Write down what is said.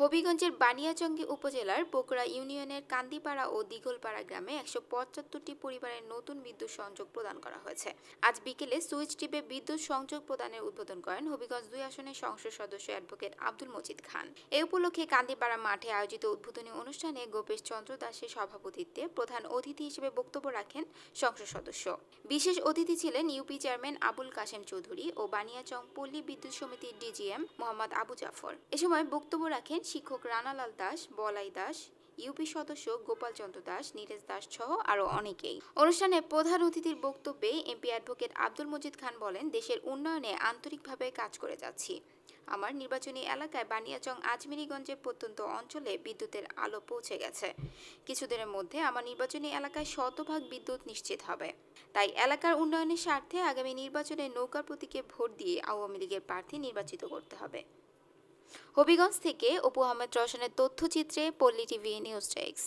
হবিগঞ্জের বানিয়াচঙ্গী উপজেলার পোকরা ইউনিয়নের কান্দিপাড়া ও দিঘলপাড়া গ্রামে একশো পঁচাত্তরটি পরিবারের নতুন বিদ্যুৎ সংযোগ প্রদান করা হয়েছে। আজ বিকেলে সুইচ টিপে বিদ্যুৎ সংযোগ প্রদানের উদ্বোধন করেন হবিগঞ্জ দুই আসনের সংসদ সদস্য অ্যাডভোকেট আব্দুল মজিদ খান। এ উপলক্ষে কান্দিপাড়া মাঠে আয়োজিত উদ্বোধনী অনুষ্ঠানে গোপেশ চন্দ্র দাসের সভাপতিত্বে প্রধান অতিথি হিসেবে বক্তব্য রাখেন সংসদ সদস্য। বিশেষ অতিথি ছিলেন ইউপি চেয়ারম্যান আবুল কাশেম চৌধুরী ও বানিয়াচং পল্লী বিদ্যুৎ সমিতির ডিজিএম মোহাম্মদ আবু জাফর। এ সময় বক্তব্য রাখেন শিক্ষক রানালাল দাস, বলাই দাস, ইউপি সদস্য গোপাল চন্দ্র দাস নীরেশ দাস সহ আরও অনেকেই। অনুষ্ঠানে প্রধান অতিথির বক্তব্যে এমপি অ্যাডভোকেট আব্দুল মজিদ খান বলেন, দেশের উন্নয়নে আন্তরিকভাবে কাজ করে যাচ্ছি। আমার নির্বাচনী এলাকায় বানিয়াচং আজমিরিগঞ্জের প্রত্যন্ত অঞ্চলে বিদ্যুতের আলো পৌঁছে গেছে। কিছুদিনের মধ্যে আমার নির্বাচনী এলাকায় শতভাগ বিদ্যুৎ নিশ্চিত হবে। তাই এলাকার উন্নয়নের স্বার্থে আগামী নির্বাচনে নৌকার প্রতীকে ভোট দিয়ে আওয়ামী লীগের প্রার্থী নির্বাচিত করতে হবে। হবিগঞ্জ থেকে অপু আহমেদ রসনের তথ্যচিত্রে পল্লী টিভি নিউজ ডেস্ক।